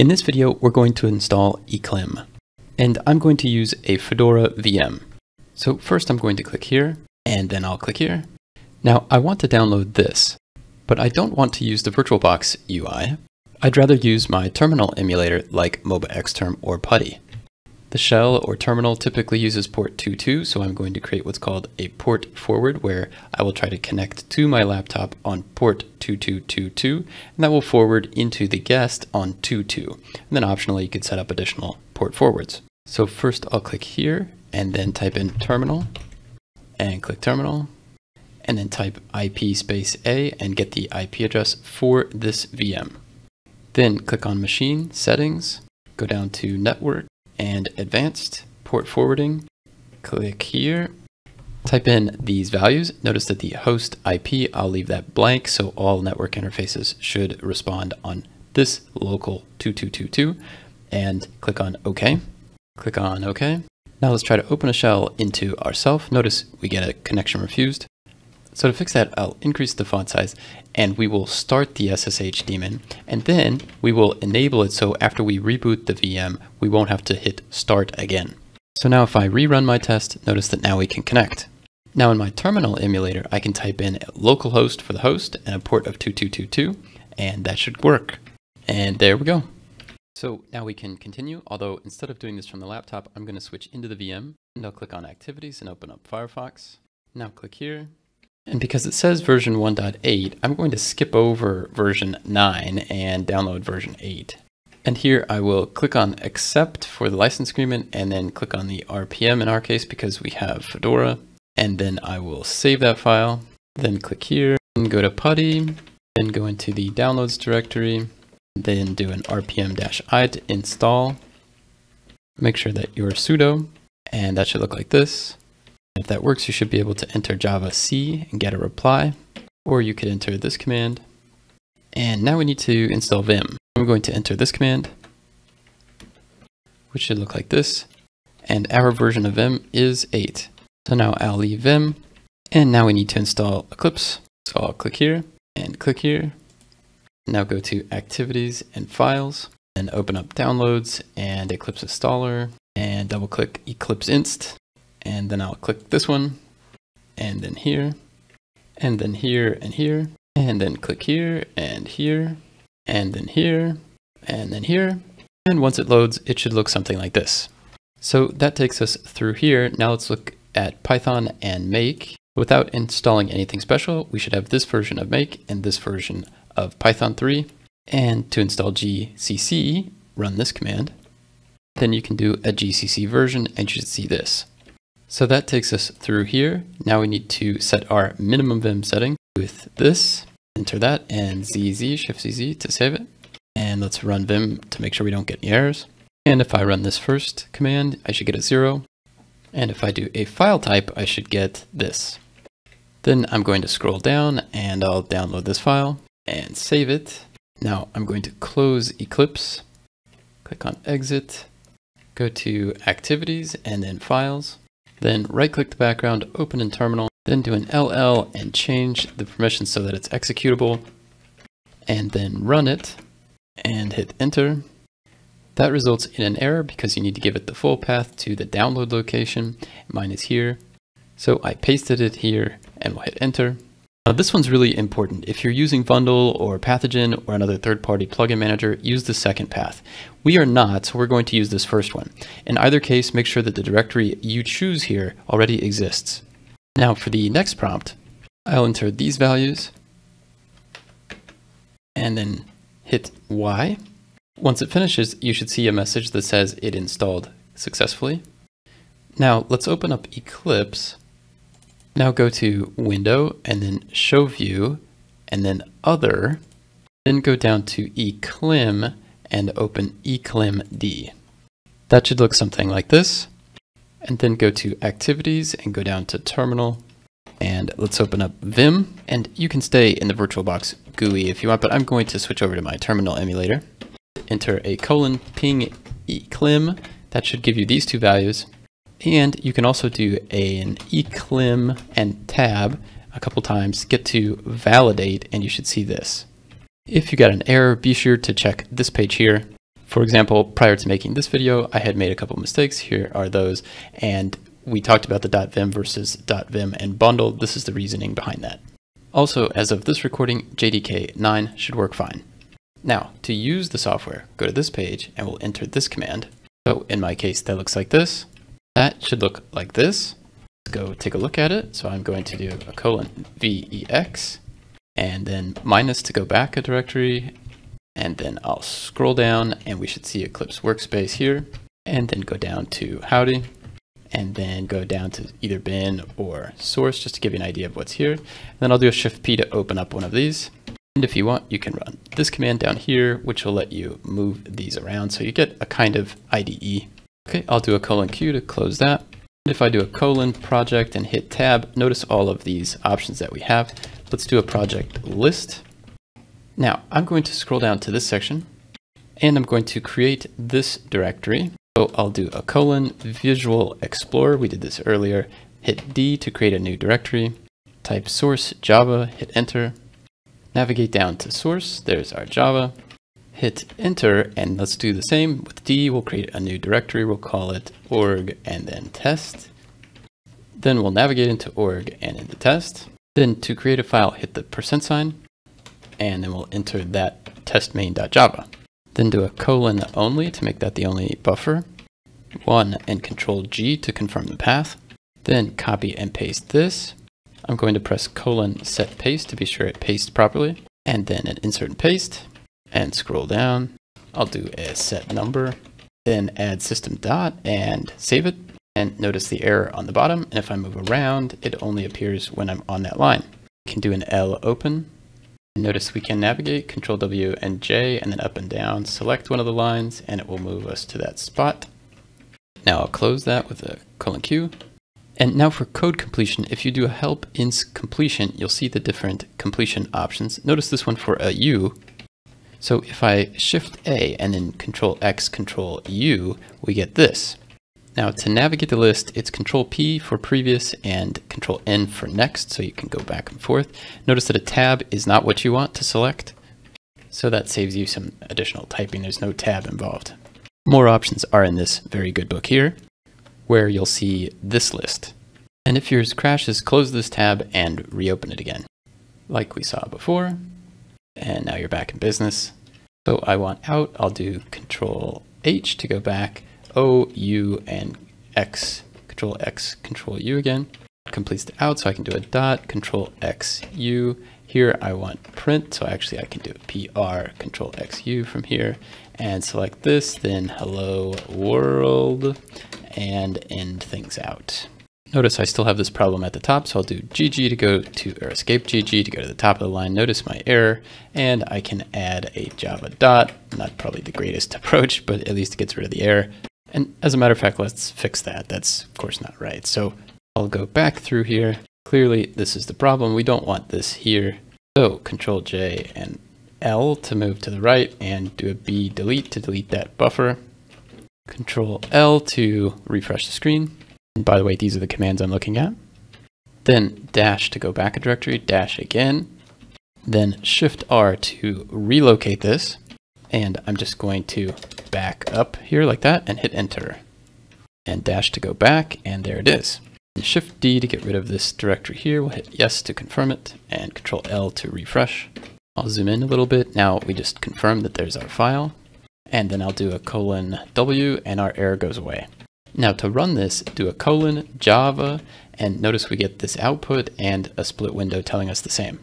In this video, we're going to install eClim, and I'm going to use a Fedora VM. So first I'm going to click here, and then I'll click here. Now I want to download this, but I don't want to use the VirtualBox UI. I'd rather use my terminal emulator like MobaXterm or PuTTY. The shell or terminal typically uses port 22, so I'm going to create what's called a port forward where I will try to connect to my laptop on port 2222, and that will forward into the guest on 22. And then optionally you could set up additional port forwards. So first I'll click here and then type in terminal and click terminal and then type IP space A and get the IP address for this VM. Then click on machine settings, go down to network and advanced port forwarding. Click here, type in these values. Notice that the host IP, I'll leave that blank so all network interfaces should respond on this local 2222 and click on OK. Click on OK. Now let's try to open a shell into ourself. Notice we get a connection refused. So to fix that, I'll increase the font size and we will start the SSH daemon and then we will enable it so after we reboot the VM, we won't have to hit start again. So now if I rerun my test, notice that now we can connect. Now in my terminal emulator, I can type in localhost for the host and a port of 2222 and that should work. And there we go. So now we can continue, although instead of doing this from the laptop, I'm going to switch into the VM and I'll click on activities and open up Firefox. Now click here and because it says version 1.8, I'm going to skip over version 9 and download version 8. And here I will click on accept for the license agreement and then click on the RPM in our case because we have Fedora. And then I will save that file, then click here and go to PuTTY, then go into the downloads directory, then do an rpm-i to install. Make sure that you're sudo, and that should look like this. If that works, you should be able to enter Java C and get a reply, or you could enter this command. And now we need to install Vim. I'm going to enter this command, which should look like this. And our version of Vim is 8. So now I'll leave Vim, and now we need to install Eclipse. So I'll click here and click here. Now go to Activities and Files, and open up Downloads and Eclipse Installer, and double click Eclipse Inst and then I'll click this one, and then here, and then here and here, and then click here and here, and then here, and then here. And once it loads, it should look something like this. So that takes us through here. Now let's look at Python and make. Without installing anything special, we should have this version of make and this version of Python 3. And to install gcc, run this command. Then you can do a GCC version and you should see this. So that takes us through here. Now we need to set our minimum Vim setting with this, enter that, and ZZ, Shift ZZ to save it. And let's run Vim to make sure we don't get any errors. And if I run this first command, I should get a zero. And if I do a file type, I should get this. Then I'm going to scroll down and I'll download this file and save it. Now I'm going to close Eclipse, click on exit, go to activities and then files. Then right click the background, open in terminal, then do an LL and change the permissions so that it's executable, and then run it and hit enter. That results in an error because you need to give it the full path to the download location. Mine is here. So I pasted it here and we'll hit enter. Now this one's really important. If you're using Vundle or Pathogen or another third-party plugin manager, use the second path. We are not, so we're going to use this first one. In either case, make sure that the directory you choose here already exists. Now for the next prompt, I'll enter these values and then hit Y. Once it finishes, you should see a message that says it installed successfully. Now let's open up Eclipse now go to Window and then Show View and then Other. Then go down to eClim and open eClimD. That should look something like this. And then go to Activities and go down to Terminal. And let's open up Vim. And you can stay in the VirtualBox GUI if you want, but I'm going to switch over to my terminal emulator. Enter a colon ping eClim. That should give you these two values. And you can also do a, an eClim and tab a couple times, get to validate, and you should see this. If you got an error, be sure to check this page here. For example, prior to making this video, I had made a couple mistakes. Here are those. And we talked about the .vim versus .vim and bundle. This is the reasoning behind that. Also, as of this recording, JDK 9 should work fine. Now, to use the software, go to this page and we'll enter this command. So in my case, that looks like this. That should look like this. Let's go take a look at it. So I'm going to do a colon VEX and then minus to go back a directory. And then I'll scroll down and we should see Eclipse workspace here and then go down to Howdy and then go down to either bin or source just to give you an idea of what's here. And then I'll do a shift P to open up one of these. And if you want, you can run this command down here, which will let you move these around. So you get a kind of IDE. Okay, I'll do a colon Q to close that. And if I do a colon project and hit tab, notice all of these options that we have. Let's do a project list. Now I'm going to scroll down to this section and I'm going to create this directory. So I'll do a colon Visual Explorer. We did this earlier. Hit D to create a new directory. Type source Java, hit enter. Navigate down to source. There's our Java. Hit enter and let's do the same with D. We'll create a new directory. We'll call it org and then test. Then we'll navigate into org and into test. Then to create a file, hit the percent sign and then we'll enter that test main.java. Then do a colon only to make that the only buffer. One and control G to confirm the path. Then copy and paste this. I'm going to press colon set paste to be sure it pastes properly. And then an insert and paste and scroll down. I'll do a set number, then add system dot and save it. And notice the error on the bottom. And if I move around, it only appears when I'm on that line. Can do an L open Notice we can navigate Control W and J and then up and down, select one of the lines, and it will move us to that spot. Now I'll close that with a colon Q. And now for code completion, if you do a help ins completion, you'll see the different completion options. Notice this one for a U. So if I shift A and then control X, control U, we get this. Now to navigate the list, it's Control P for previous and Control N for next, so you can go back and forth. Notice that a tab is not what you want to select, so that saves you some additional typing. There's no tab involved. More options are in this very good book here, where you'll see this list. And if yours crashes, close this tab and reopen it again, like we saw before. And now you're back in business. So I want out, I'll do Control H to go back, O, U, and X, Control X, Control U again. Completes the out, so I can do a dot, Control X, U. Here I want print, so actually I can do PR, Control X, U from here, and select this, then hello world, and end things out. Notice I still have this problem at the top, so I'll do GG to go to, or escape GG to go to the top of the line. Notice my error, and I can add a Java dot. Not probably the greatest approach, but at least it gets rid of the error. And as a matter of fact, let's fix that. That's of course not right. So I'll go back through here. Clearly this is the problem. We don't want this here. So control J and L to move to the right and do a B delete to delete that buffer. Control L to refresh the screen. And by the way, these are the commands I'm looking at. Then dash to go back a directory, dash again. Then shift R to relocate this. And I'm just going to back up here like that and hit enter. And dash to go back, and there it is. And Shift D to get rid of this directory here. We'll hit yes to confirm it, and Control L to refresh. I'll zoom in a little bit. Now we just confirm that there's our file. And then I'll do a colon W, and our error goes away. Now to run this, do a colon Java, and notice we get this output and a split window telling us the same.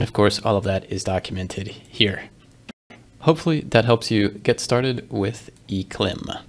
Of course, all of that is documented here. Hopefully that helps you get started with eClim.